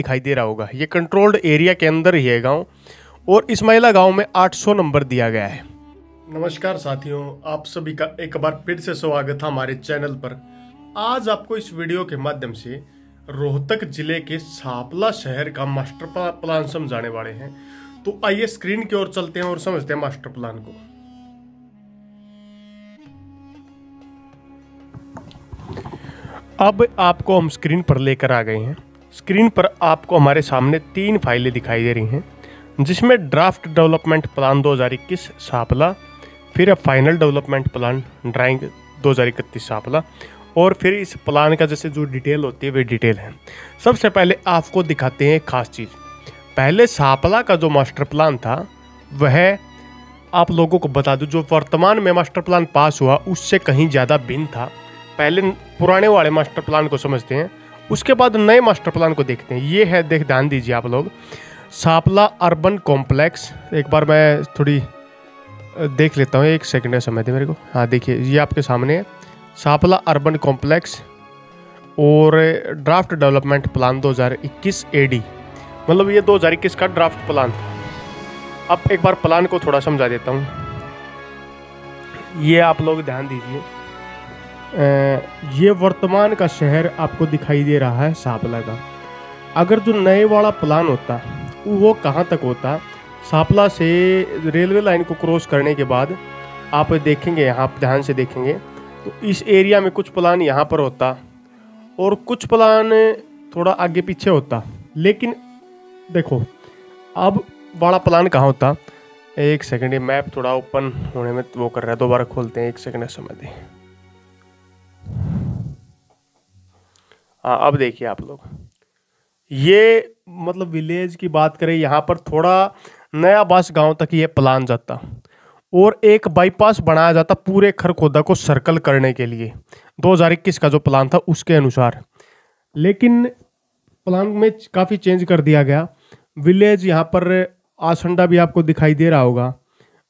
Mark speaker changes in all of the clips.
Speaker 1: दिखाई दे रहा होगा। ये कंट्रोल्ड एरिया के अंदर ही है गाँव और इस्माइला गाँव में 800 नंबर दिया गया है। नमस्कार साथियों आप सभी का एक बार फिर से स्वागत है हमारे चैनल पर। आज आपको इस वीडियो के माध्यम से रोहतक ज़िले के सापला शहर का मास्टर प्लान समझाने वाले हैं। तो आइए स्क्रीन की ओर चलते हैं और समझते हैं मास्टर प्लान को। अब आपको हम स्क्रीन पर लेकर आ गए हैं। स्क्रीन पर आपको हमारे सामने तीन फाइलें दिखाई दे रही हैं, जिसमें ड्राफ्ट डेवलपमेंट प्लान 2021 सापला, फिर final development plan drawing 2031 Sampla, और फिर इस प्लान का जैसे जो डिटेल होती है, वे डिटेल है। सबसे पहले आपको दिखाते हैं खास चीज़। पहले सापला का जो मास्टर प्लान था, वह आप लोगों को बता दूँ, जो वर्तमान में मास्टर प्लान पास हुआ, उससे कहीं ज़्यादा भिन्न था। पहले पुराने वाले मास्टर प्लान को समझते हैं। उसके बाद नए मास्टर प्लान को देखते हैं। ये है, देख ध्यान दीजिए आप लोग। सापला अर्बन कॉम्प्लेक्स, एक बार मैं थोड़ी देख लेता हूँ, एक सेकंड समय दे मेरे को। हाँ देखिए, ये आपके सामने है। सापला अर्बन कॉम्प्लेक्स और ड्राफ्ट डेवलपमेंट प्लान 2021 एडी मतलब ये 2021 का ड्राफ्ट प्लान। था अब एक बार प्लान को थोड़ा समझा देता हूँ। ये आप लोग ध्यान दीजिए। ये वर्तमान का शहर आपको दिखाई दे रहा है सापला का। अगर जो नए वाला प्लान होता, वो कहाँ तक होता? सापला से रेलवे लाइन को क्रॉस करने के बाद आप देखेंगे, यहाँ ध्यान से देखेंगे तो इस एरिया में कुछ प्लान यहाँ पर होता और कुछ प्लान थोड़ा आगे पीछे होता। लेकिन देखो, अब वाला प्लान कहाँ होता? एक सेकंड, ये मैप थोड़ा ओपन होने में वो कर रहा है, दोबारा खोलते हैं, एक सेकंड, समय दें। हाँ अब देखिए आप लोग। ये मतलब विलेज की बात करें, यहाँ पर थोड़ा नया बास गाँव तक ये प्लान जाता और एक बाईपास बनाया जाता पूरे खरखोदा को सर्कल करने के लिए। 2021 का जो प्लान था उसके अनुसार। लेकिन प्लान में काफ़ी चेंज कर दिया गया। विलेज यहाँ पर आसंडा भी आपको दिखाई दे रहा होगा।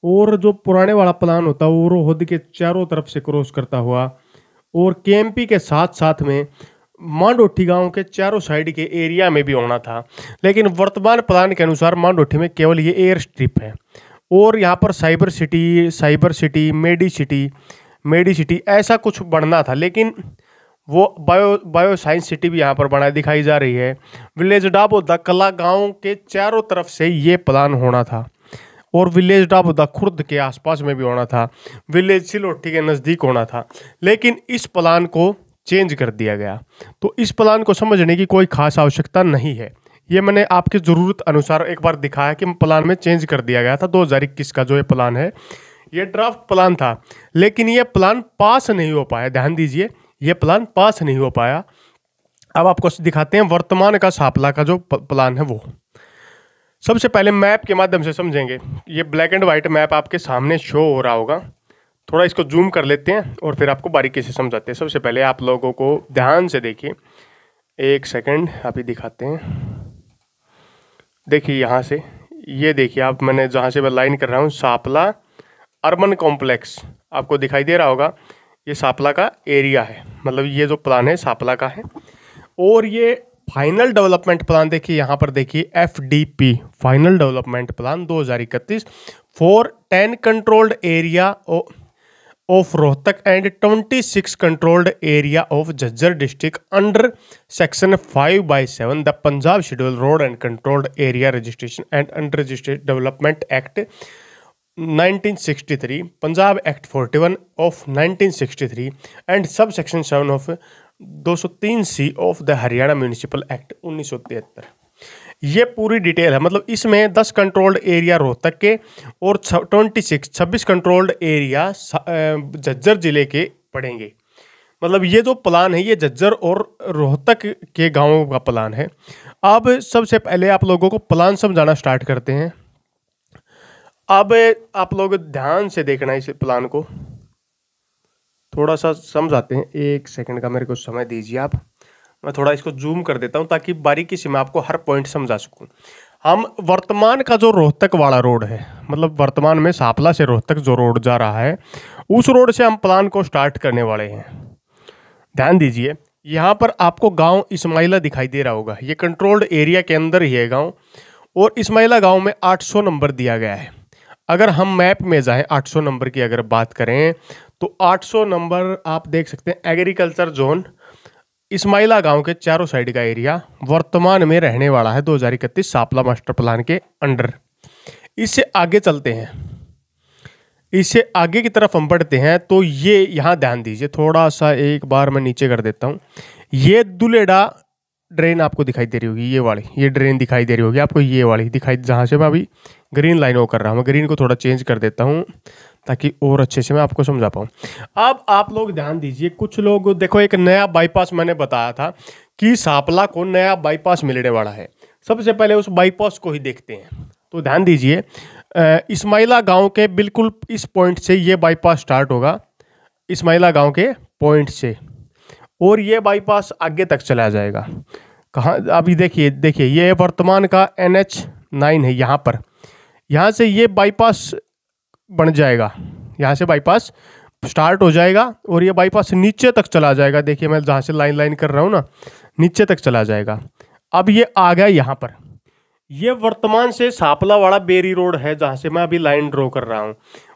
Speaker 1: और जो पुराने वाला प्लान होता है वो रोहद के चारों तरफ़ से क्रॉस करता हुआ और के के साथ साथ में मांडोठी गाँव के चारों साइड के एरिया में भी होना था। लेकिन वर्तमान प्लान के अनुसार मांडोठी में केवल ये एयर स्ट्रिप है। और यहाँ पर cyber city cyber city medicity medicity ऐसा कुछ बनना था, लेकिन वो बायो बायो साइंस सिटी भी यहाँ पर बनाई दिखाई जा रही है। विलेज डाबोदा कला गाँव के चारों तरफ़ से ये प्लान होना था। और विलेज डाबोदा खुर्द के आसपास में भी होना था। विलेज सिलोटी के नज़दीक होना था। लेकिन इस प्लान को चेंज कर दिया गया। तो इस प्लान को समझने की कोई खास आवश्यकता नहीं है। ये मैंने आपकी ज़रूरत अनुसार एक बार दिखाया कि प्लान में चेंज कर दिया गया था। 2021 का जो ये प्लान है, ये ड्राफ्ट प्लान था। लेकिन ये प्लान पास नहीं हो पाया। ध्यान दीजिए, ये प्लान पास नहीं हो पाया। अब आपको दिखाते हैं वर्तमान का सापला का जो प्लान है वो। सबसे पहले मैप के माध्यम से समझेंगे। ये ब्लैक एंड वाइट मैप आपके सामने शो हो रहा होगा। थोड़ा इसको जूम कर लेते हैं और फिर आपको बारीकी से समझाते हैं। सबसे पहले आप लोगों को ध्यान से देखिए। एक सेकंड अभी दिखाते हैं। देखिए यहाँ से। ये देखिए, आप मैंने जहाँ से मैं लाइन कर रहा हूँ, सापला अर्बन कॉम्प्लेक्स। आपको दिखाई दे रहा होगा, ये सापला का एरिया है। मतलब ये जो प्लान है, सापला का है। और ये फाइनल डेवलपमेंट प्लान देखिए, यहाँ पर देखिए F D P final development plan दो हज़ार इकतीस, four ten controlled area of Rohtak and 26 controlled area of Jhajjar district under section five by seven the Punjab schedule road and controlled area registration and under registered development act 1963 Punjab act 41 of 1963 and sub section seven of 203 C of the Haryana Municipal Act 1973 ये पूरी detail है मतलब इसमें दस controlled area Rohtak के और twenty six छब्बीस controlled area Jhajjar ज़िले के पड़ेंगे। मतलब ये जो प्लान है, ये झज्जर और रोहतक के गाँवों का प्लान है। अब सबसे पहले आप लोगों को प्लान समझाना स्टार्ट करते हैं। अब आप लोग ध्यान से देखना इस प्लान को। थोड़ा सा समझाते हैं। एक सेकंड का मेरे को समय दीजिए आप। मैं थोड़ा इसको जूम कर देता हूँ ताकि बारीकी से मैं आपको हर पॉइंट समझा सकूँ। हम वर्तमान का जो रोहतक वाला रोड है मतलब वर्तमान में सापला से रोहतक जो रोड जा रहा है, उस रोड से हम प्लान को स्टार्ट करने वाले हैं। ध्यान दीजिए, यहाँ पर आपको गाँव इस्माइला दिखाई दे रहा होगा। ये कंट्रोल्ड एरिया के अंदर ही है गाँव और इस्माइला गाँव में 800 नंबर दिया गया है। अगर हम मैप में जाएँ 800 नंबर की अगर बात करें तो 800 नंबर आप देख सकते हैं, एग्रीकल्चर जोन, इस्माइला गाँव के चारों साइड का एरिया, वर्तमान में रहने वाला है दो हज़ार इकतीस सापला मास्टर प्लान के अंडर। इससे आगे चलते हैं। इससे आगे की तरफ़ हम बढ़ते हैं तो ये यहाँ ध्यान दीजिए, थोड़ा सा एक बार मैं नीचे कर देता हूँ। ये दुलेडा ड्रेन आपको दिखाई दे रही होगी, ये वाली, ये ड्रेन दिखाई दे रही होगी आपको, ये वाली दिखाई, जहाँ से मैं अभी ग्रीन लाइन वो कर रहा हूँ, मैं ग्रीन को थोड़ा चेंज कर देता हूँ। ताकि और अच्छे से मैं आपको समझा पाऊँ। अब आप लोग ध्यान दीजिए, कुछ लोग, देखो, एक नया बाईपास मैंने बताया था कि सापला को नया बाईपास मिलने वाला है। सबसे पहले उस बाईपास को ही देखते हैं। तो ध्यान दीजिए इस्माइला गाँव के बिल्कुल इस पॉइंट से ये बाईपास स्टार्ट होगा। इस्माइला गाँव के पॉइंट से। और ये बाईपास आगे तक चला जाएगा। कहाँ, अभी देखिए देखिए, ये वर्तमान का एन एच नाइन है यहाँ पर। यहाँ से ये बाईपास बन जाएगा। यहाँ से बाईपास स्टार्ट हो जाएगा और ये बाईपास नीचे तक चला जाएगा। देखिए मैं जहाँ से लाइन लाइन कर रहा हूँ ना, नीचे तक चला जाएगा। अब ये आ गया यहाँ पर। ये वर्तमान से सापला वाला बेरी रोड है जहाँ से मैं अभी लाइन ड्रॉ कर रहा हूँ।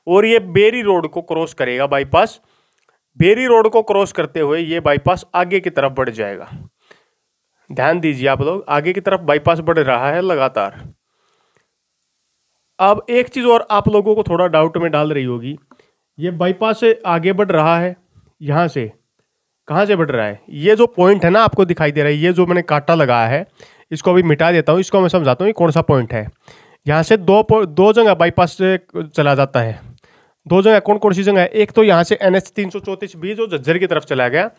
Speaker 1: और ये बेरी रोड को क्रॉस करेगा बाईपास बेरी रोड को क्रॉस करते हुए ये बाईपास आगे की तरफ़ बढ़ जाएगा। ध्यान दीजिए आप लोग, आगे की तरफ़ बाईपास बढ़ रहा है लगातार। अब एक चीज़ और आप लोगों को थोड़ा डाउट में डाल रही होगी। ये बाईपास से आगे बढ़ रहा है, यहाँ से। कहाँ से बढ़ रहा है? ये जो पॉइंट है ना आपको दिखाई दे रहा है, ये जो मैंने कांटा लगाया है, इसको अभी मिटा देता हूँ, इसको मैं समझाता हूँ, ये कौन सा पॉइंट है। यहाँ से दो दो जगह बाईपास से चला जाता है। दो जगह कौन कौन सी जगह है? एक तो यहाँ से एन एच तीन सौ चौंतीस बी जो झज्जर की तरफ़ चला गया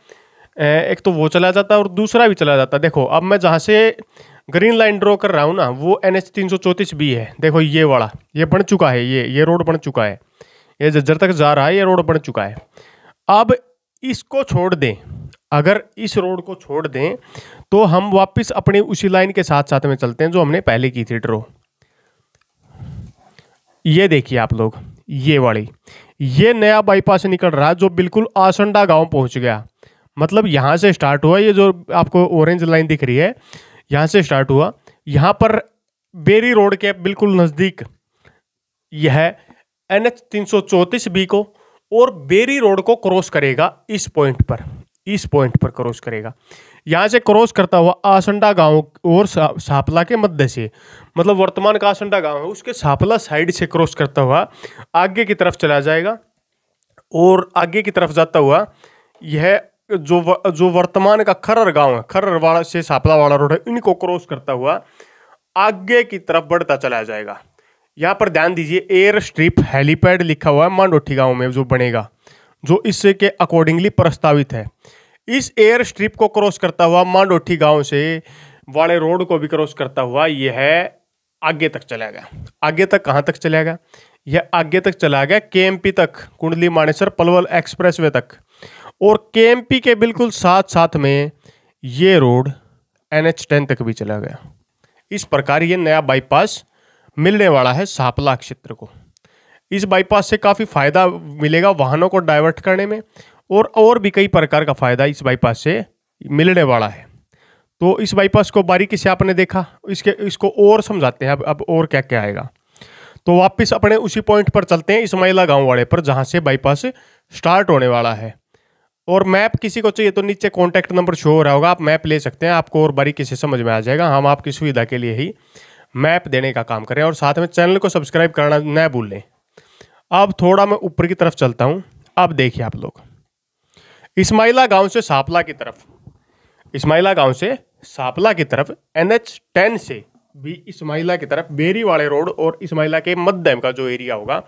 Speaker 1: एक तो वो चला जाता है और दूसरा भी चला जाता। है देखो, अब मैं जहाँ से ग्रीन लाइन ड्रॉ कर रहा हूँ ना, वो एन एच तीन सौ चौंतीस बी है। देखो, ये वाला, ये बन चुका है, ये ये रोड बन चुका है। ये जज्जर तक जा रहा है, ये रोड बन चुका है। अब इसको छोड़ दें। अगर इस रोड को छोड़ दें तो हम वापस अपनी उसी लाइन के साथ साथ में चलते हैं जो हमने पहले की थी ड्रॉ ये देखिए आप लोग, ये वाली। ये नया बाईपास निकल रहा है, जो बिल्कुल आसंडा गाँव पहुँच गया। मतलब यहाँ से स्टार्ट हुआ, ये जो आपको ऑरेंज लाइन दिख रही है, यहाँ से स्टार्ट हुआ। यहाँ पर बेरी रोड के बिल्कुल नज़दीक यह एन एच तीन सौ चौंतीस बी को, और बेरी रोड को क्रॉस करेगा इस पॉइंट पर, इस पॉइंट पर क्रॉस करेगा। यहाँ से क्रॉस करता हुआ आसंडा गाँव और सापला के मध्य से मतलब वर्तमान का आसंडा गाँव है, उसके सापला साइड से क्रॉस करता हुआ आगे की तरफ़ चला जाएगा, और आगे की तरफ़ जाता हुआ यह जो व, जो वर्तमान का खरर गाँव है खरर वाला से सापला वाला रोड है इनको क्रॉस करता हुआ आगे की तरफ़ बढ़ता चला जाएगा। यहाँ पर ध्यान दीजिए एयर स्ट्रिप हेलीपैड लिखा हुआ है मांडोठी गाँव में जो बनेगा जो इसके अकॉर्डिंगली प्रस्तावित है। इस एयर स्ट्रिप को क्रॉस करता हुआ मांडोठी गाँव से वाले रोड को भी क्रॉस करता हुआ यह है आगे तक चला गया। आगे तक कहाँ तक चला गया? यह आगे तक चला गया के तक कुंडली मानेसर पलवल एक्सप्रेसवे तक। और के के बिल्कुल साथ साथ में ये रोड एन एच टेन तक भी चला गया। इस प्रकार ये नया बाईपास मिलने वाला है सापला क्षेत्र को। इस बाईपास से काफ़ी फ़ायदा मिलेगा वाहनों को डाइवर्ट करने में और और भी कई प्रकार का फ़ायदा इस बाईपास से मिलने वाला है। तो इस बाईपास को बारीकी से आपने देखा, इसके, इसको और समझाते हैं, अब अब और क्या क्या आएगा। तो वापस अपने उसी पॉइंट पर चलते हैं इस्माइला गाँव वाले पर, जहाँ से बाईपास स्टार्ट होने वाला है। और मैप किसी को चाहिए तो नीचे कॉन्टैक्ट नंबर शो हो रहा होगा। आप मैप ले सकते हैं, आपको और बारीकी से समझ में आ जाएगा। हम आपकी सुविधा के लिए ही मैप देने का काम करें और साथ में चैनल को सब्सक्राइब करना न भूलें। अब थोड़ा मैं ऊपर की तरफ़ चलता हूँ। अब देखिए आप लोग। इस्माइला गाँव से सापला की तरफ़। इस्माइला गाँव से सापला की तरफ़ एन एच टेन से भी इस्माइला की तरफ़ बेरी वाले रोड और इस्माइला के मध्यम का जो एरिया होगा,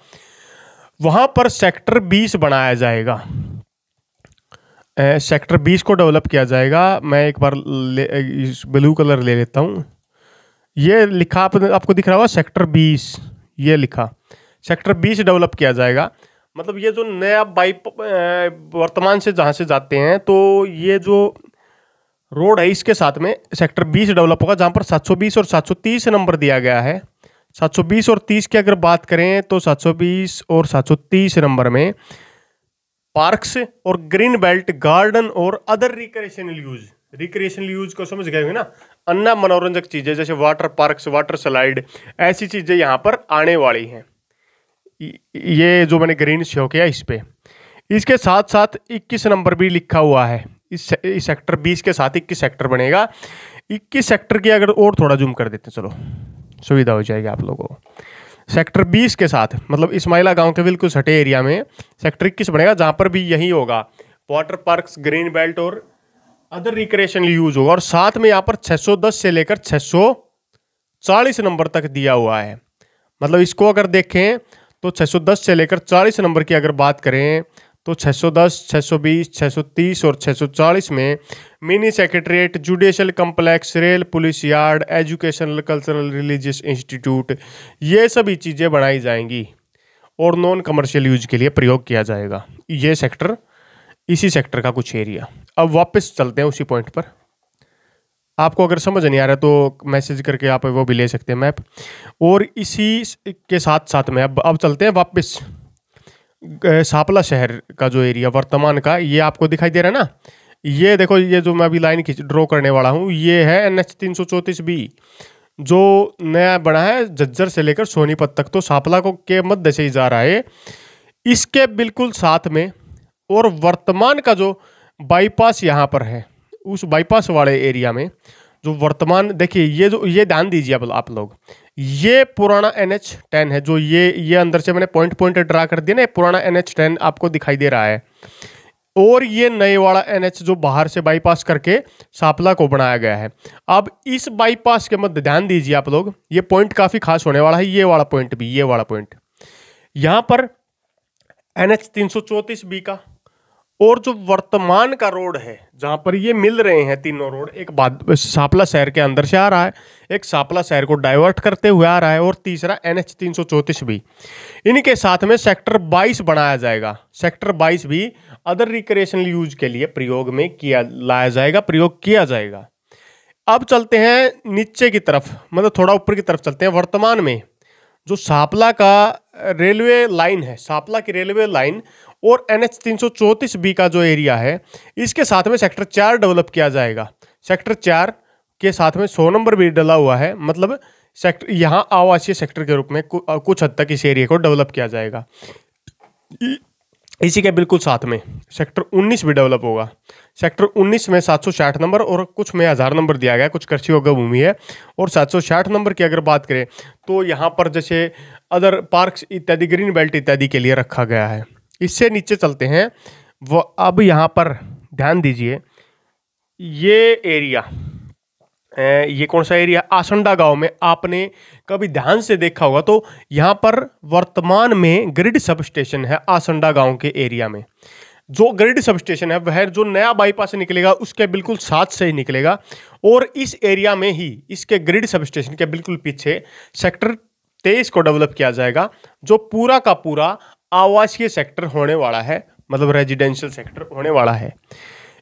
Speaker 1: वहाँ पर सेक्टर 20 बनाया जाएगा। सेक्टर 20 को डेवलप किया जाएगा। मैं एक बार ब्लू कलर ले लेता हूँ। ये लिखा आप, आपको दिख रहा होगा सेक्टर 20 ये लिखा। सेक्टर 20 डेवलप किया जाएगा। मतलब ये जो नया बाइप वर्तमान से जहाँ से जाते हैं तो ये जो रोड है इसके साथ में सेक्टर 20 डेवलप होगा जहाँ पर 720 और 730 नंबर दिया गया है। 720 और 30 की अगर बात करें तो 720 और 730 नंबर में पार्क्स और ग्रीन बेल्ट, गार्डन और other recreational use recreational use को समझ गए ना? अन्य मनोरंजक चीज़ें, जैसे वाटर पार्क्स वाटर स्लाइड ऐसी चीज़ें यहाँ पर आने वाली हैं। ये जो मैंने ग्रीन शो किया इस पे। इसके साथ साथ 21 नंबर भी लिखा हुआ है। इस इस सेक्टर 20 के साथ 21 सेक्टर बनेगा। 21 सेक्टर की अगर और थोड़ा जूम कर देते चलो। सुविधा हो जाएगी आप लोगों को। सेक्टर 20 के साथ मतलब इस्माइला गाँव के बिल्कुल सटे एरिया में, सेक्टर 21 बनेगा, जहाँ पर भी यही होगा। वाटर पार्क ग्रीन बेल्ट और अदर रिक्रिएशन यूज़ होगा, और साथ में यहाँ पर 610 से लेकर 640 नंबर तक दिया हुआ है। मतलब इसको अगर देखें तो 610 से लेकर 40 नंबर की अगर बात करें तो 610, 620, 630 और 640 में mini secretariat judicial complex rail police yard educational cultural religious institute ये सभी चीज़ें बनाई जाएँगी और नॉन कमर्शियल यूज़ के लिए प्रयोग किया जाएगा। ये सेक्टर इसी सेक्टर का कुछ एरिया अब वापस चलते हैं उसी पॉइंट पर। आपको अगर समझ नहीं आ रहा तो मैसेज करके आप वो भी ले सकते हैं मैप और इसी के साथ साथ में अब अब चलते हैं वापस। सापला शहर का जो एरिया वर्तमान का, ये आपको दिखाई दे रहा है ना? ये देखो, ये जो मैं अभी लाइन खींच ड्रॉ करने वाला हूँ, ये है एन एच तीन सौ चौंतीस बी जो नया बना है जज्जर से लेकर सोनीपत तक। तो सापला को के मध्य से ही जा रहा है। इसके बिल्कुल साथ में और वर्तमान का जो बाईपास यहाँ पर है, उस बाईपास वाले एरिया में, जो वर्तमान, देखिए, ये जो, ये ध्यान दीजिए आप लोग। ये पुराना एन एच टेन है, जो ये ये अंदर से मैंने पॉइंट पॉइंट ड्रा कर दिया ना पुराना एन एच टेन आपको दिखाई दे रहा है। और ये नए वाला एन एच जो बाहर से बाईपास करके सापला को बनाया गया है। अब इस बाईपास के मध्य ध्यान दीजिए आप लोग, ये पॉइंट काफ़ी खास होने वाला है, ये वाला पॉइंट भी, ये वाला पॉइंट यहाँ पर एन एच तीन सौ चौंतीस बी का और जो वर्तमान का रोड है, जहाँ पर ये मिल रहे हैं तीनों रोड, एक बाद सापला शहर के अंदर से आ रहा है, एक सापला शहर को डाइवर्ट करते हुए आ रहा है और तीसरा एन एच तीन सौ चौंतीस भी। इनके साथ में सेक्टर 22 बनाया जाएगा। सेक्टर 22 भी अदर रिक्रिएशनल यूज़ के लिए प्रयोग में किया, लाया जाएगा, प्रयोग किया जाएगा। अब चलते हैं नीचे की तरफ़ मतलब थोड़ा ऊपर की तरफ़ चलते हैं वर्तमान में। जो सापला का रेलवे लाइन है, सापला की रेलवे लाइन और एन एच बी का जो एरिया है, इसके साथ में सेक्टर चार डेवलप किया जाएगा। सेक्टर चार के साथ में सौ नंबर भी डला हुआ है मतलब सेक्टर यहाँ आवासीय सेक्टर के रूप में कुछ हद तक इस एरिया को डेवलप किया जाएगा। इसी के बिल्कुल साथ में सेक्टर 19 भी डेवलप होगा। सेक्टर 19 में 760 नंबर और कुछ में हज़ार नंबर दिया गया, कुछ कृषि योग्य भूमि है। और 760 नंबर की अगर बात करें तो यहाँ पर जैसे अदर पार्क्स इत्यादि ग्रीन बेल्ट इत्यादि के लिए रखा गया है। इससे नीचे चलते हैं। वो अब यहाँ पर ध्यान दीजिए, ये एरिया ये कौन सा एरिया आसंडा गाँव में आपने कभी ध्यान से देखा होगा तो यहाँ पर वर्तमान में ग्रिड सब स्टेशन है आसंडा गाँव के एरिया में। जो ग्रिड सब स्टेशन है, वह जो नया बाईपास निकलेगा, उसके बिल्कुल साथ से ही निकलेगा और इस एरिया में ही, इसके ग्रिड सब स्टेशन के बिल्कुल पीछे सेक्टर तेईस को डेवलप किया जाएगा, जो पूरा का पूरा आवासीय सेक्टर होने वाला है मतलब रेजिडेंशियल सेक्टर होने वाला है।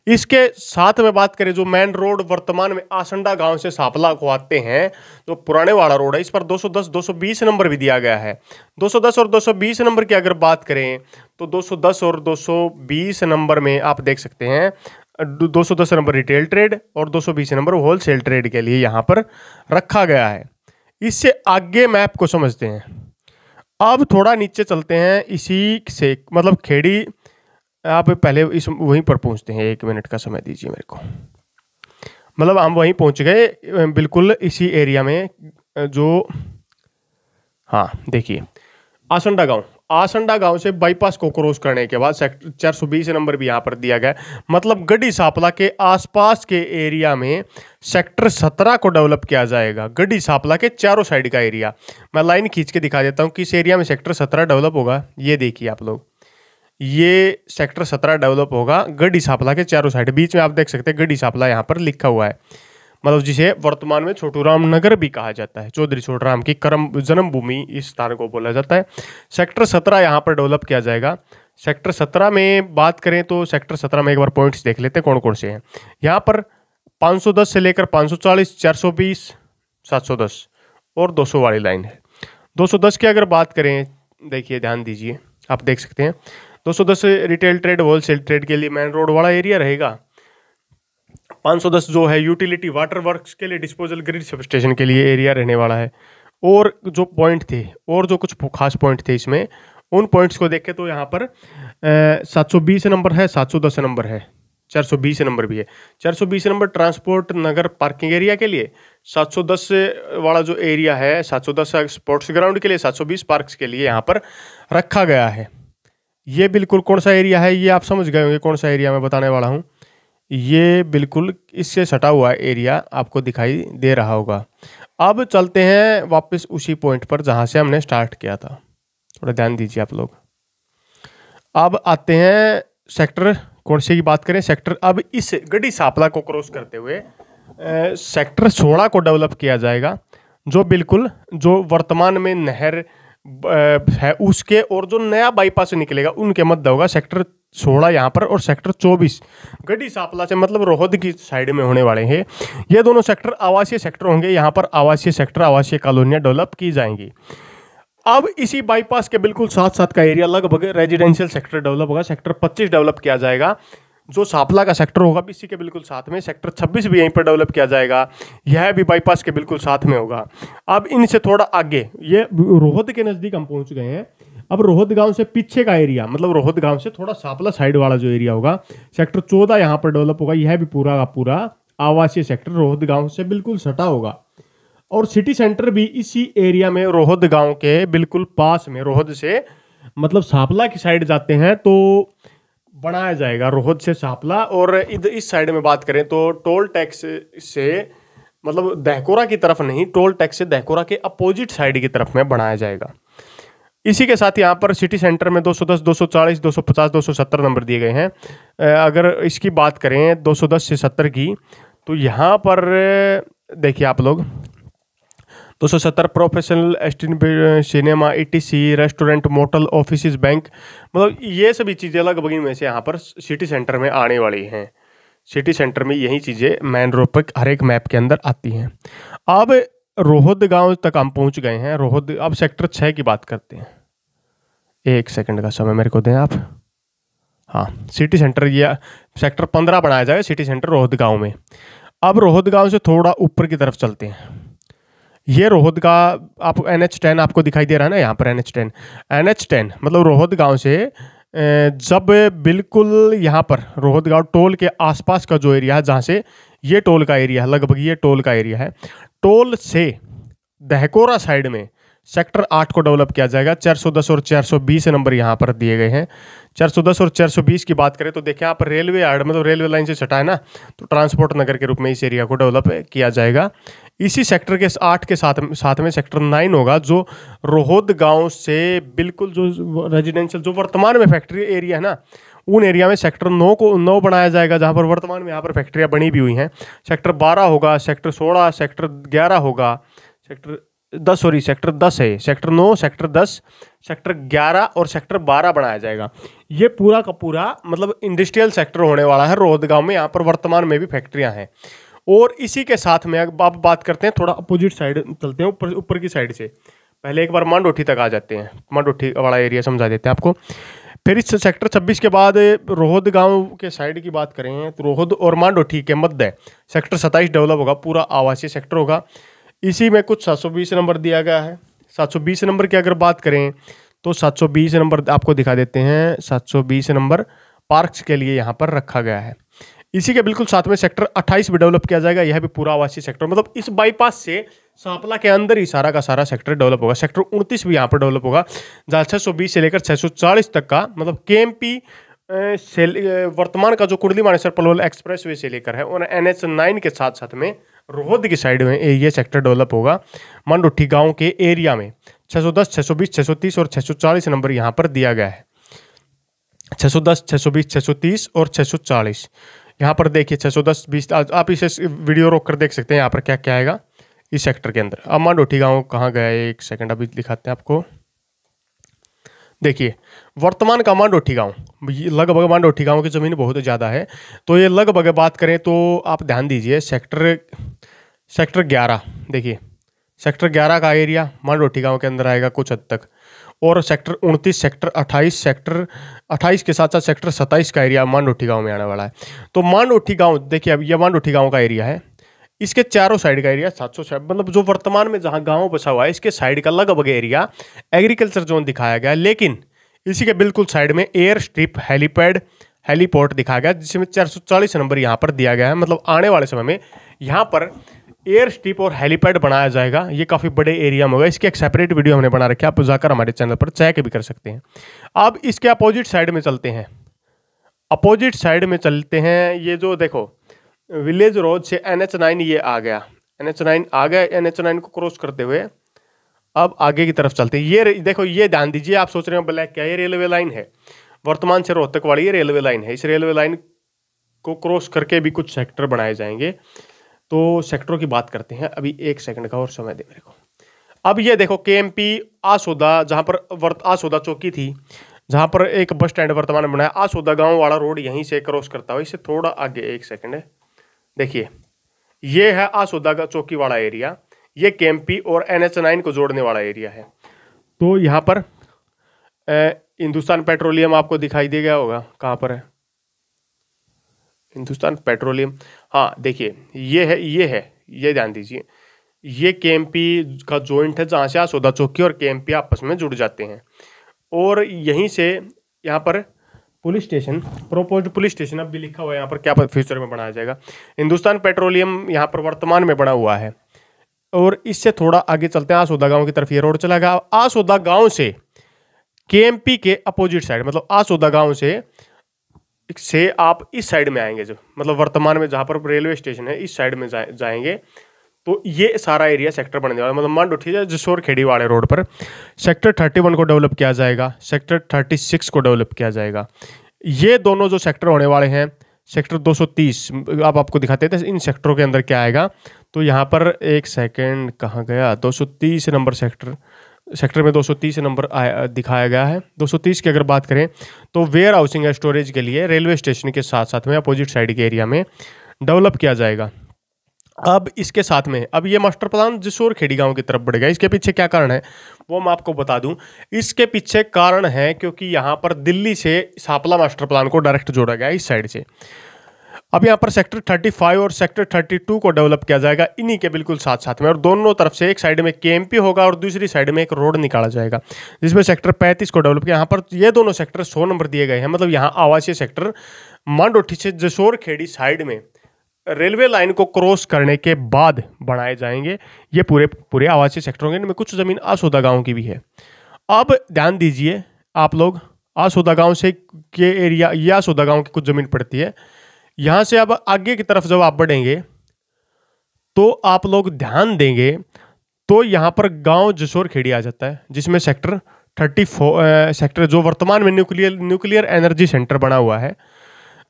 Speaker 1: इसके साथ में बात करें, जो मेन रोड वर्तमान में आसंडा गाँव से सापला को आते हैं, जो पुराने वाला रोड है, इस पर 210 220 नंबर भी दिया गया है। 210 और 220 नंबर की अगर बात करें तो 210 और 220 नंबर में आप देख सकते हैं 210 नंबर रिटेल ट्रेड और 220 नंबर होलसेल ट्रेड के लिए यहाँ पर रखा गया है। इससे आगे मैप को समझते हैं। अब थोड़ा नीचे चलते हैं, इसी से मतलब खेड़ी, आप पहले इस, वहीं पर पहुँचते हैं, एक मिनट का समय दीजिए मेरे को। मतलब हम वहीं पहुँच गए, बिल्कुल इसी एरिया में, जो हाँ देखिए, आसंडा गाँव आसंडा गाँव से बाईपास को क्रॉस करने के बाद सेक्टर चार सौ बीस नंबर भी यहाँ पर दिया गया। मतलब गड्डी सापला के आसपास के एरिया में सेक्टर सत्रह को डेवलप किया जाएगा। गड्डी सापला के चारों साइड का एरिया। मैं लाइन खींच के दिखा देता हूँ किस एरिया में सेक्टर सत्रह डेवलप होगा। ये देखिए आप लोग। ये सेक्टर सत्रह डेवलप होगा गढ़ी सापला के चारों साइड। बीच में आप देख सकते हैं गढ़ी सापला यहाँ पर लिखा हुआ है। मतलब जिसे वर्तमान में छोटू राम नगर भी कहा जाता है। चौधरी छोटू राम की कर्म जन्मभूमि इस स्थान को बोला जाता है। सेक्टर सत्रह यहाँ पर डेवलप किया जाएगा। सेक्टर सत्रह में बात करें तो सेक्टर सत्रह में एक बार पॉइंट्स देख लेते हैं कौन कौन से हैं। यहाँ पर 510 से लेकर 540, 420, 710 और 200 वाली लाइन है। 210 की अगर बात करें देखिए ध्यान दीजिए आप देख सकते हैं। 210 रिटेल ट्रेड होलसेल ट्रेड के लिए मेन रोड वाला एरिया रहेगा। 510 जो है यूटिलिटी वाटर वर्क्स के लिए डिस्पोजल ग्रिड सब स्टेशन के लिए एरिया रहने वाला है। और जो पॉइंट थे, और जो कुछ खास पॉइंट थे इसमें, उन पॉइंट्स को देखें तो यहाँ पर सात सौ बीस नंबर है, सात सौ दस नंबर है, चार सौ बीस नंबर भी है। चार सौ बीस number transport Nagar parking area के लिए, सात सौ दस वाला जो एरिया है, सात सौ दस स्पोर्ट्स ग्राउंड के लिए, सात सौ बीस पार्क्स के लिए यहाँ पर रखा गया है। ये बिल्कुल कौन सा एरिया है, ये आप समझ गए होंगे कौन सा एरिया मैं बताने वाला हूँ। ये बिल्कुल इससे सटा हुआ एरिया आपको दिखाई दे रहा होगा। अब चलते हैं वापस उसी पॉइंट पर जहाँ से हमने स्टार्ट किया था। थोड़ा ध्यान दीजिए आप लोग। अब आते हैं सेक्टर कौन से की बात करें? सेक्टर अब इस गड्डी सापला को क्रॉस करते हुए सेक्टर सोलह को डेवलप किया जाएगा, जो बिल्कुल, जो वर्तमान में नहर है, उसके और जो नया बाईपास निकलेगा, उनके मध्य होगा सेक्टर सोलह यहाँ पर और सेक्टर चौबीस गड्डी सापला से मतलब रोहद की साइड में होने वाले हैं। ये दोनों सेक्टर आवासीय सेक्टर होंगे। यहाँ पर आवासीय सेक्टर, आवासीय कॉलोनियाँ डेवलप की जाएँगी। अब इसी बाईपास के बिल्कुल साथ साथ का एरिया लगभग रेजिडेंशियल सेक्टर डेवलप होगा। सेक्टर 25 डेवलप किया जाएगा। जो सापला का सेक्टर होगा, इसी के बिल्कुल साथ में सेक्टर 26 भी यहीं पर डेवलप किया जाएगा। यह भी बाईपास के बिल्कुल साथ में होगा। अब इनसे थोड़ा आगे, ये रोहद के नज़दीक हम पहुँच गए हैं। अब रोहद गाँव से पीछे का एरिया मतलब रोहद गाँव से थोड़ा सापला साइड वाला जो एरिया होगा, सेक्टर चौदह यहाँ पर डेवलप होगा, यह भी पूरा का पूरा आवासीय सेक्टर रोहद गाँव से बिल्कुल सटा होगा। और सिटी सेंटर भी इसी एरिया में रोहद गाँव के बिल्कुल पास में रोहद से मतलब सापला की साइड जाते हैं तो बनाया जाएगा, रोहत से सापला। और इधर इस साइड में बात करें तो टोल टैक्स से मतलब दहकोरा की तरफ़ नहीं, टोल टैक्स से दहकोरा के अपोजिट साइड की तरफ़ में बनाया जाएगा। इसी के साथ यहाँ पर सिटी सेंटर में 210, 240, 250, 270 नंबर दिए गए हैं। अगर इसकी बात करें 210 से 70 की तो यहाँ पर देखिए आप लोग दो सौ सत्तर professional cinema etc restaurant motel office bank मतलब ये सभी चीज़ें लगभग में से यहाँ पर सिटी सेंटर में आने वाली हैं। सिटी सेंटर में यही चीज़ें मेन रोड पर हर एक मैप के अंदर आती हैं। अब रोहद गाँव तक हम पहुँच गए हैं। रोहद अब सेक्टर छः की बात करते हैं। एक सेकंड का समय मेरे को दें आप? हाँ सिटी सेंटर ये सेक्टर पंद्रह बनाया जाएगा सिटी सेंटर रोहद गाँव में। अब रोहद गाँव से थोड़ा ऊपर की तरफ़ चलते हैं। ये रोहद का आप एन एच टेन आपको दिखाई दे रहा है ना, यहाँ पर N H ten N H ten मतलब रोहद गाँव से जब बिल्कुल यहाँ पर रोहद गाँव टोल के आसपास का जो एरिया है, जहाँ से ये टोल का एरिया है, लगभग ये टोल का एरिया है, टोल से दहकोरा साइड में सेक्टर आठ को डेवलप किया जाएगा। 410 और 420 नंबर यहाँ पर दिए गए हैं। 410 और 420 की बात करें तो देखिए पर रेलवे यार्ड मतलब रेलवे लाइन से सटा है ना तो ट्रांसपोर्ट नगर के रूप में इस एरिया को डेवलप किया जाएगा। इसी सेक्टर के आठ के साथ साथ में सेक्टर नाइन होगा, जो रोहद गाँव से बिल्कुल जो रेजिडेंशियल जो वर्तमान में फैक्ट्री एरिया है ना, उन एरिया में सेक्टर नौ को नौ बनाया जाएगा, जहाँ पर वर्तमान में यहाँ पर फैक्ट्रियाँ बनी भी हुई हैं। सेक्टर बारह होगा, सेक्टर सोलह, सेक्टर ग्यारह होगा, सेक्टर दस सॉरी सेक्टर दस है। सेक्टर नौ सेक्टर दस सेक्टर ग्यारह और सेक्टर बारह बनाया जाएगा। ये पूरा का पूरा मतलब इंडस्ट्रियल सेक्टर होने वाला है। रोहद गाँव में यहाँ पर वर्तमान में भी फैक्ट्रियाँ हैं। और इसी के साथ में अब आप बात करते हैं, थोड़ा अपोजिट साइड चलते हैं, ऊपर ऊपर की साइड से। पहले एक बार मांडोठी तक आ जाते हैं। मांडोठी वाला एरिया समझा देते हैं आपको। फिर इस सेक्टर 26 के बाद रोहद गाँव के साइड की बात करें तो रोहद और मांडोठी के मध्य सेक्टर 27 डेवलप होगा, पूरा आवासीय सेक्टर होगा। इसी में कुछ 720 नंबर दिया गया है। 720 नंबर की अगर बात करें तो 720 नंबर आपको दिखा देते हैं। 720 नंबर पार्क्स के लिए यहाँ पर रखा गया है। इसी के बिल्कुल साथ में सेक्टर 28 भी डेवलप किया जाएगा। यह भी पूरा आवासीय सेक्टर मतलब इस बाईपास से सांपला के अंदर ही सारा का सारा सेक्टर डेवलप होगा। सेक्टर उनतीस भी यहाँ पर डेवलप होगा, जहाँ छः से लेकर छः सौ चालीस तक का मतलब के एम से वर्तमान का जो कुंडली मानेसर पलवल एक्सप्रेस वे से लेकर है और एन एच नाइन के साथ साथ में रोहद की साइड में ये सेक्टर डेवलप होगा। मंडुट्ठी गाँव के एरिया में 610, 620, 630 और 640 नंबर यहाँ पर दिया गया है। 610, 620, 630 और 640 यहाँ पर देखिए 610 20 आप इसे वीडियो रोक कर देख सकते हैं यहाँ पर क्या क्या आएगा इस सेक्टर के अंदर। अब मांडोठी गाँव कहाँ गया एक सेकंड अभी दिखाते हैं आपको। देखिए, वर्तमान का मांडोठी गाँव लगभग मांडोठी गाँव की ज़मीन बहुत ज़्यादा है। तो ये लगभग बात करें तो आप ध्यान दीजिए, सेक्टर सेक्टर ग्यारह, देखिए, सेक्टर 11 का एरिया मांडोठी गाँव के अंदर आएगा कुछ हद तक। और सेक्टर उनतीस, सेक्टर 28 सेक्टर 28 के साथ साथ सेक्टर 27 का एरिया मांडोठी गाँव में आने वाला है। तो मांडोठी गाँव देखिए, अब यह मांडोठी गाँव का एरिया है। इसके चारों साइड का एरिया सात सौ मतलब जो वर्तमान में जहाँ गाँव बसा हुआ है, इसके साइड का लगभग एरिया एग्रीकल्चर जोन दिखाया गया। लेकिन इसी के बिल्कुल साइड में एयर स्ट्रिप हेलीपैड हेलीपोर्ट दिखाया गया, जिसमें चार सौ चालीस नंबर यहाँ पर दिया गया है। मतलब आने वाले समय में यहाँ पर एयर स्ट्रिप और हेलीपैड बनाया जाएगा। ये काफ़ी बड़े एरिया में होगा। इसकी एक सेपरेट वीडियो हमने बना रखी है, आप जाकर हमारे चैनल पर चेक भी कर सकते हैं। अब इसके अपोजिट साइड में चलते हैं। अपोजिट साइड में चलते हैं। ये जो देखो विलेज रोड से एन एच नाइन ये आ गया। एन एच नाइन आ गया, एन एच नाइन को क्रॉस करते हुए अब आगे की तरफ़ चलते हैं। ये देखो, ये ध्यान दीजिए, आप सोच रहे हो ब्लैक क्या, ये रेलवे लाइन है। वर्तमान से रोहतक वाली ये रेलवे लाइन है। इस रेलवे लाइन को क्रॉस करके भी कुछ सेक्टर बनाए जाएँगे। तो सेक्टरों की बात करते हैं। अभी एक सेकंड का और समय दे मेरे को। अब ये देखो के एम पी आसोदा, जहाँ पर वर्त आसोदा चौकी थी, जहाँ पर एक बस स्टैंड वर्तमान में बनाया आसोदा गाँव वाला रोड यहीं से क्रॉस करता हुआ इससे थोड़ा आगे एक सेकंड। है देखिए, ये है आसोदा का चौकी वाला एरिया, ये केएमपी और एन एच नाइन को जोड़ने वाला एरिया है। तो यहाँ पर हिंदुस्तान पेट्रोलियम आपको दिखाई दे गया होगा, कहाँ पर है? हिंदुस्तान पेट्रोलियम हाँ देखिए, ये है ये है, ये ध्यान दीजिए, ये के का जॉइंट है जहाँ से आसोदा चौकी और के आपस में जुड़ जाते हैं। और यहीं से यहाँ पर police station propose police station, अब भी लिखा हुआ है, यहाँ पर क्या फ्यूचर में बनाया जाएगा। हिंदुस्तान पेट्रोलियम यहाँ पर वर्तमान में बना हुआ है। और इससे थोड़ा आगे चलते हैं, आसोदा गाँव की तरफ़ ये रोड चला गया। आसोदा गाँव से के के अपोजिट साइड मतलब आसोदा गाँव से से आप इस साइड में आएँगे जो मतलब वर्तमान में जहाँ पर रेलवे स्टेशन है, इस साइड में जाएँगे। तो ये सारा एरिया सेक्टर बनने वाला मतलब मान उठी जाए जसोर खेड़ी वाले रोड पर सेक्टर थर्टी वन को डेवलप किया जाएगा सेक्टर थर्टी सिक्स को डेवलप किया जाएगा। ये दोनों जो सेक्टर होने वाले हैं सेक्टर दो 230 अब आपको दिखाते थे इन सेक्टरों के अंदर क्या आएगा। तो यहाँ पर एक सेकंड कहाँ गया? 230 नंबर सेक्टर सेक्टर में 230 नंबर दिखाया गया है। 230 की अगर बात करें तो वेयर हाउसिंग स्टोरेज के लिए रेलवे स्टेशन के साथ साथ में अपोजिट साइड के एरिया में डेवलप किया जाएगा। अब इसके साथ में, अब ये मास्टर प्लान जिसोर खेड़ी गाँव की तरफ़ बढ़ेगा इसके पीछे क्या कारण है, वो मैं आपको बता दूँ। इसके पीछे कारण है क्योंकि यहाँ पर दिल्ली से सापला मास्टर प्लान को डायरेक्ट जोड़ा गया इस साइड से। अब यहाँ पर सेक्टर 35 और सेक्टर 32 को डेवलप किया जाएगा, इन्हीं के बिल्कुल साथ साथ में। और दोनों तरफ़ से एक साइड में के होगा और दूसरी साइड में एक रोड निकाला जाएगा, जिसमें सेक्टर 35 को डेवलप किया। यहाँ पर ये दोनों सेक्टर 100 नंबर दिए गए हैं मतलब यहाँ आवासीय सेक्टर मांडोठी से जसोर खेड़ी साइड में। रेलवे लाइन को क्रॉस करने के बाद बनाए जाएँगे। ये पूरे पूरे आवासीय सेक्टर होंगे इनमें कुछ ज़मीन आसोदा गाँव की भी है। अब ध्यान दीजिए, आप लोग, आसोदा गाँव से के एरिया, या आसोदा गाँव की कुछ ज़मीन पड़ती है। यहाँ से अब आगे की तरफ़ जब आप बढ़ेंगे तो आप लोग ध्यान देंगे तो यहाँ पर गाँव जसोर खेड़ी आ जाता है, जिसमें सेक्टर थर्टी फोर सेक्टर जो वर्तमान में न्यूक्लियर न्यूक्लियर एनर्जी सेंटर बना हुआ है,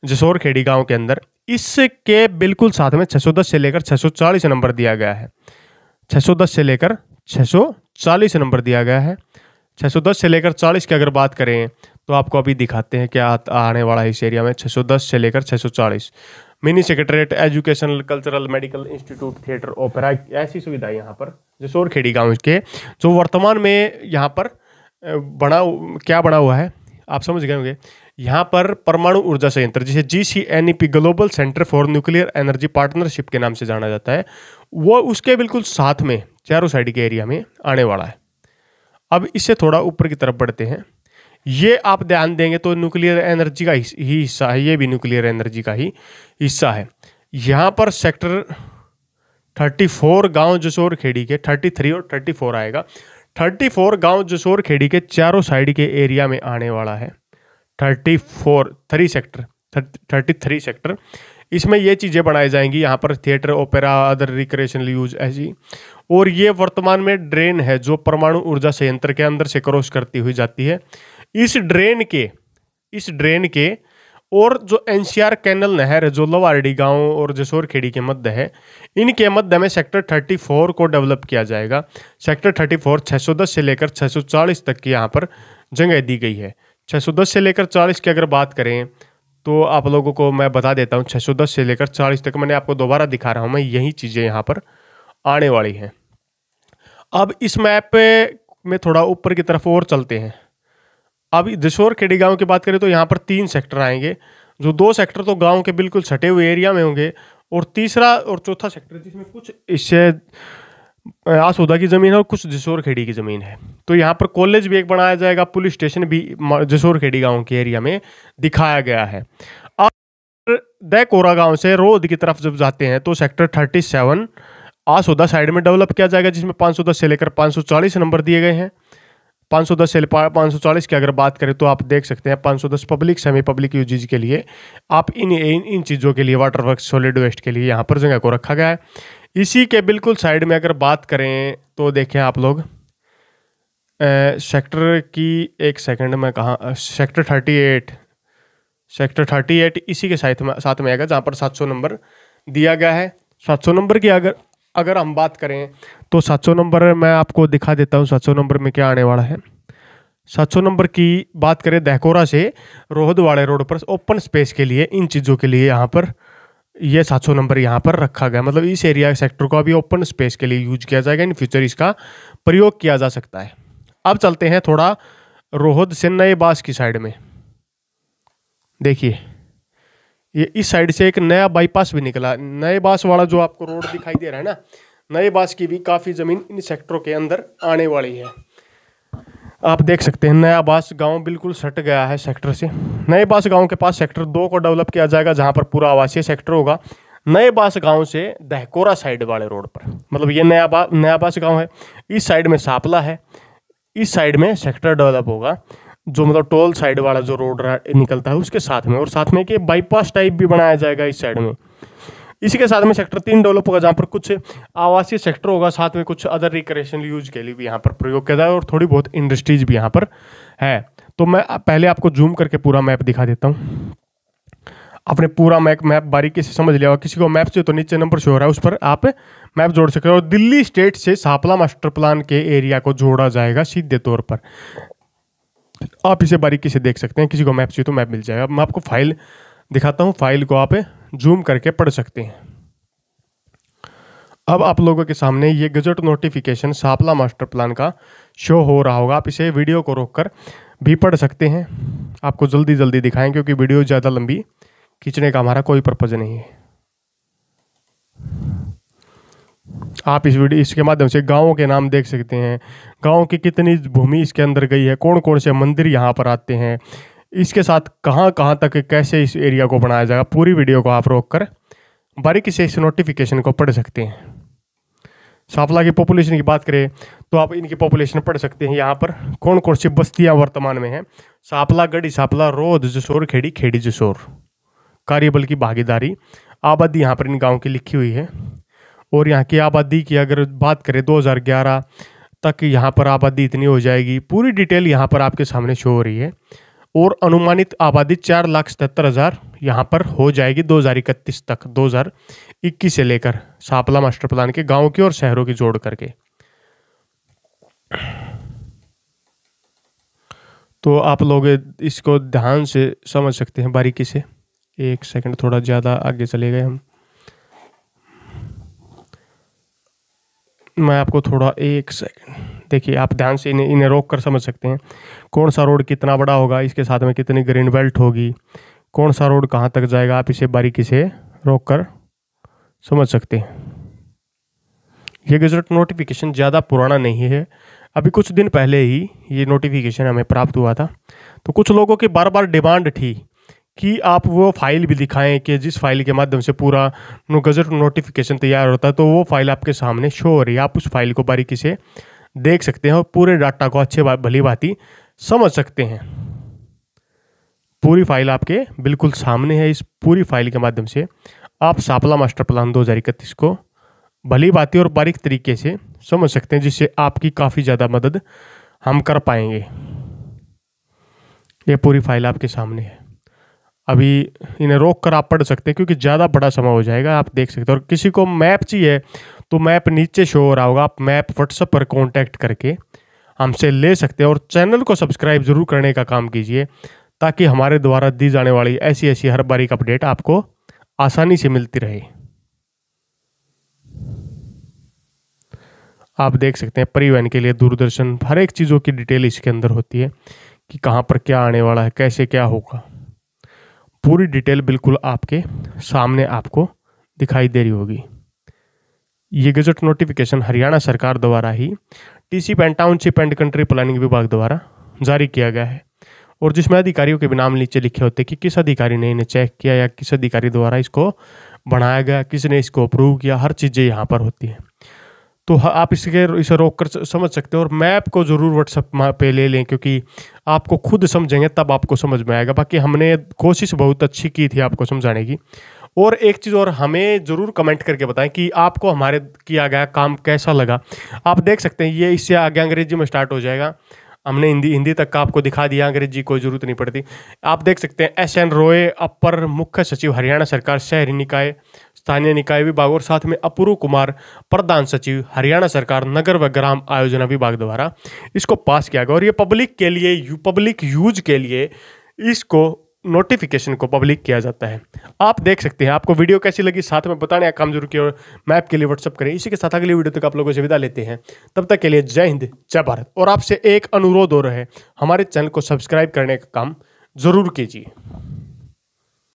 Speaker 1: जसोर खेड़ी गाँव के अंदर। इसके बिल्कुल साथ में 610 से लेकर 640 नंबर दिया गया है। 610 से लेकर 640 नंबर दिया गया है। 610 से लेकर 40 की अगर बात करें तो आपको अभी दिखाते हैं क्या आने वाला है इस एरिया में। 610 से लेकर 640 mini secretariat, educational, cultural, medical institute, theatre, opera, ऐसी सुविधा यहाँ पर जसोर खेड़ी गाँव के, जो वर्तमान में यहाँ पर बना, क्या बना हुआ है, आप समझ गए होंगे। यहाँ पर परमाणु ऊर्जा संयंत्र, जिसे G C N E P global centre for nuclear energy partnership के नाम से जाना जाता है, वो उसके बिल्कुल साथ में, चारों साइड के एरिया में आने वाला है। अब इससे थोड़ा ऊपर की तरफ़ बढ़ते हैं। ये आप ध्यान देंगे तो न्यूक्लियर एनर्जी का ही हिस्सा है, ये भी न्यूक्लियर एनर्जी का ही हिस्सा है। यहाँ पर सेक्टर थर्टी फोर गाँव जसोर खेड़ी के थर्टी थ्री और थर्टी फोर आएगा। थर्टी फोर गाँव जसोर खेड़ी के चारों साइड के एरिया में आने वाला है। Thirty four, three sector thirty three sector. इसमें ये चीज़ें बनाई जाएँगी, यहाँ पर theatre, opera, other recreational use ऐसी। और ये वर्तमान में ड्रेन है, जो परमाणु ऊर्जा संयंत्र के अंदर से क्रॉस करती हुई जाती है। इस ड्रेन के, इस ड्रेन के, और जो एनसीआर कैनल नहर है, जो लवारडी गाँव और जसोर खेड़ी के मध्य है, इनके मध्य में सेक्टर 34 को डेवलप किया जाएगा। सेक्टर 34 610 से लेकर 640 तक की यहाँ पर जगह दी गई है। 610 से लेकर 40 की अगर बात करें तो आप लोगों को मैं बता देता हूँ 610 से लेकर 40 तक मैंने आपको दोबारा दिखा रहा हूँ, मैं यही चीज़ें यहाँ पर आने वाली हैं। अब इस मैप में थोड़ा ऊपर की तरफ़ और चलते हैं। अब जशोर खेड़ी गाँव की बात करें तो यहाँ पर तीन सेक्टर आएँगे, जो दो सेक्टर तो गाँव के बिल्कुल सटे हुए एरिया में होंगे, और तीसरा और चौथा सेक्टर जिसमें कुछ इससे आसोदा की ज़मीन है और कुछ जसोर खेड़ी की ज़मीन है। तो यहाँ पर कॉलेज भी एक बनाया जाएगा, पुलिस स्टेशन भी जसोर खेड़ी गाँव के एरिया में दिखाया गया है। अब दैकोरा गाँव से रोद की तरफ़ जब जाते हैं तो sector thirty seven Asoda side में डेवलप किया जाएगा, जिसमें पाँच सौ दस से लेकर पाँच सौ चालीस नंबर दिए गए हैं। 510 से पाँच सौ चालीस की अगर बात करें तो आप देख सकते हैं 510 पब्लिक, सेमी पब्लिक यूजेज के लिए। आप इन इन इन चीज़ों के लिए, वाटर वर्क सॉलिड वेस्ट के लिए यहाँ पर जगह को रखा गया है। इसी के बिल्कुल साइड में अगर बात करें तो देखें आप लोग सेक्टर की एक सेकंड में कहा sector thirty eight sector thirty eight इसी के साथ में साथ में आएगा, जहाँ पर सात सौ नंबर दिया गया है। सात सौ नंबर की अगर अगर हम बात करें तो 700 नंबर मैं आपको दिखा देता हूँ 700 नंबर में क्या आने वाला है। 700 नंबर की बात करें दहकोरा से रोहद रोड पर ओपन स्पेस के लिए, इन चीज़ों के लिए यहाँ पर ये 700 नंबर यहाँ पर रखा गया मतलब इस एरिया सेक्टर को अभी ओपन स्पेस के लिए यूज़ किया जाएगा। इन फ्यूचर इसका प्रयोग किया जा सकता है। अब चलते हैं थोड़ा रोहद से नए बास की साइड में। देखिए, ये इस साइड से एक नया बाईपास भी निकला। नए बास वाला जो आपको रोड दिखाई दे रहा है ना, नए बास की भी काफ़ी ज़मीन इन सेक्टरों के अंदर आने वाली है। आप देख सकते हैं, नया बास गाँव बिल्कुल सट गया है सेक्टर से। नए बास गाँव के पास सेक्टर दो को डेवलप किया जाएगा, जहाँ पर पूरा आवासीय सेक्टर होगा। नए बास गाँव से दहकोरा साइड वाले रोड पर। मतलब ये नया बा, नया बास गाँव है। इस साइड में सापला है। इस साइड में सेक्टर डेवलप होगा, जो मतलब टोल साइड वाला जो रोड निकलता है, उसके साथ में। और साथ में कि बाईपास टाइप भी बनाया जाएगा इस साइड में। इसी के साथ में सेक्टर तीन डेवलप होगा, जहाँ पर कुछ आवासीय सेक्टर होगा, साथ में कुछ अदर रिक्रेशनल यूज़ के लिए भी यहाँ पर प्रयोग किया जाए और थोड़ी बहुत इंडस्ट्रीज़ भी यहाँ पर है। तो मैं पहले आपको जूम करके पूरा मैप दिखा देता हूँ। आपने पूरा मैप मैप बारीकी से समझ लिया होगा। किसी को मैप से तो नीचे नंबर शो हो रहा है, उस पर आप मैप जोड़ सकते हो और दिल्ली स्टेट से सापला मास्टर प्लान के एरिया को जोड़ा जाएगा सीधे तौर पर। आप इसे बारीकी से देख सकते हैं। किसी को मैप चाहिए तो मैप मिल जाएगा। मैं आपको फ़ाइल दिखाता हूँ। फ़ाइल को आप जूम करके पढ़ सकते हैं। अब आप लोगों के सामने ये gazette notification Sampla master plan का शो हो रहा होगा। आप इसे वीडियो को रोककर भी पढ़ सकते हैं। आपको जल्दी जल्दी दिखाएँ क्योंकि वीडियो ज़्यादा लंबी, खींचने का हमारा कोई पर्पज़ नहीं है। आप इस वीडियो इसके माध्यम से गाँवों के नाम देख सकते हैं। गाँव की कितनी भूमि इसके अंदर गई है कौन कौन से मंदिर यहाँ पर आते हैं इसके साथ कहाँ कहाँ तक कैसे इस एरिया को बनाया जाएगा, पूरी वीडियो को आप रोक कर बारीकी से इस नोटिफिकेशन को पढ़ सकते हैं। साफला की पॉपुलेशन की बात करें तो आप इनकी पॉपुलेशन पढ़ सकते हैं। यहाँ पर कौन कौन सी बस्तियाँ वर्तमान में हैं? सापला गढ़ी सापला रोद जसोर खेड़ी खेड़ी जसोर। कार्यबल की भागीदारी, आबादी यहाँ पर इन गाँव की लिखी हुई है। और यहाँ की आबादी की अगर बात करें 2011 तक यहाँ पर आबादी इतनी हो जाएगी। पूरी डिटेल यहाँ पर आपके सामने शो हो रही है। और अनुमानित आबादी चार लाख सतहत्तर हज़ार यहाँ पर हो जाएगी दो हज़ार इकतीस तक, दो हज़ार इक्कीस से लेकर सापला मास्टर प्लान के गाँव की और शहरों की जोड़ करके। तो आप लोग इसको ध्यान से समझ सकते हैं बारीकी से। एक सेकंड, थोड़ा ज़्यादा आगे चले गए हम। मैं आपको थोड़ा एक सेकंड। देखिए, आप ध्यान से इन्हें इन्हें रोक कर समझ सकते हैं। कौन सा रोड कितना बड़ा होगा, इसके साथ में कितनी ग्रीन बेल्ट होगी, कौन सा रोड कहाँ तक जाएगा, आप इसे बारीकी से रोक कर समझ सकते हैं। ये गजट नोटिफिकेशन ज़्यादा पुराना नहीं है। अभी कुछ दिन पहले ही ये नोटिफिकेशन हमें प्राप्त हुआ था। तो कुछ लोगों की बार बार डिमांड थी कि आप वो फ़ाइल भी दिखाएँ कि जिस फ़ाइल के माध्यम से पूरा गजट नोटिफिकेशन तैयार होता है तो वो फ़ाइल आपके सामने शो हो रही है। आप उस फ़ाइल को बारीकी से देख सकते हैं और पूरे डाटा को अच्छे भली भांति समझ सकते हैं। पूरी फ़ाइल आपके बिल्कुल सामने है। इस पूरी फ़ाइल के माध्यम से आप सापला मास्टर प्लान दो हज़ार इकतीस को भली बातें और बारीक तरीके से समझ सकते हैं, जिससे आपकी काफ़ी ज़्यादा मदद हम कर पाएँगे। ये पूरी फ़ाइल आपके सामने है। अभी इन्हें रोक कर आप पढ़ सकते हैं, क्योंकि ज़्यादा बड़ा समय हो जाएगा, आप देख सकते हैं। और किसी को मैप चाहिए तो मैप नीचे शो हो रहा होगा, आप मैप व्हाट्सएप पर कॉन्टैक्ट करके हमसे ले सकते हैं और चैनल को सब्सक्राइब ज़रूर करने का काम कीजिए, ताकि हमारे द्वारा दी जाने वाली ऐसी ऐसी हर बारीक अपडेट आपको आसानी से मिलती रहे। आप देख सकते हैं, परिवहन के लिए दूरदर्शन हर एक चीज़ों की डिटेल इसके अंदर होती है कि कहाँ पर क्या आने वाला है, कैसे क्या होगा। पूरी डिटेल बिल्कुल आपके सामने आपको दिखाई दे रही होगी। ये गजट नोटिफिकेशन हरियाणा सरकार द्वारा ही TC and township and country planning विभाग द्वारा जारी किया गया है। और जिसमें अधिकारियों के भी नाम नीचे लिखे होते हैं कि किस अधिकारी ने इन्हें चेक किया या किस अधिकारी द्वारा इसको बनाया गया, किसने इसको अप्रूव किया, हर चीज़ें यहाँ पर होती हैं। तो आप इसके, इसे रोक कर समझ सकते हो और मैप को ज़रूर व्हाट्सअप पे ले लें क्योंकि आपको खुद समझेंगे तब आपको समझ में आएगा। बाकी हमने कोशिश बहुत अच्छी की थी आपको समझाने की। और एक चीज़ और हमें ज़रूर कमेंट करके बताएँ कि आपको हमारे किया गया काम कैसा लगा। आप देख सकते हैं, ये इससे आगे अंग्रेज़ी में स्टार्ट हो जाएगा। हमने हिंदी हिंदी तक का आपको दिखा दिया, अंग्रेज़ी कोई ज़रूरत नहीं पड़ती। आप देख सकते हैं, एस एन रोए अपर मुख्य सचिव, हरियाणा सरकार, शहरी निकाय, स्थानीय निकाय विभाग और साथ में अपूर्व कुमार, प्रधान सचिव, हरियाणा सरकार, नगर व ग्राम आयोजना विभाग द्वारा इसको पास किया गया। और ये पब्लिक के लिए यू पब्लिक यूज़ के लिए इसको नोटिफिकेशन को पब्लिक किया जाता है। आप देख सकते हैं, आपको वीडियो कैसी लगी, साथ में बताने का काम ज़रूर किया और मैप के लिए व्हाट्सअप करें। इसी के साथ अगली वीडियो तक आप लोगों से विदा लेते हैं। तब तक के लिए जय हिंद, जय भारत। और आपसे एक अनुरोध हो रहा है, हमारे चैनल को सब्सक्राइब करने का काम ज़रूर कीजिए।